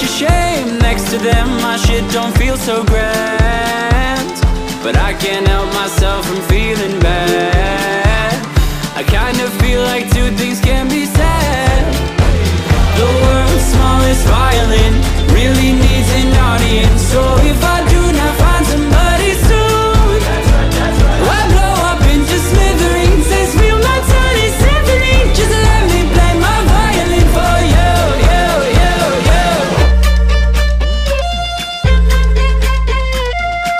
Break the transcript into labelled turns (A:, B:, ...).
A: such a shame. Next to them my shit don't feel so grand. But I can't help myself from feeling bad. I kind of feel like two things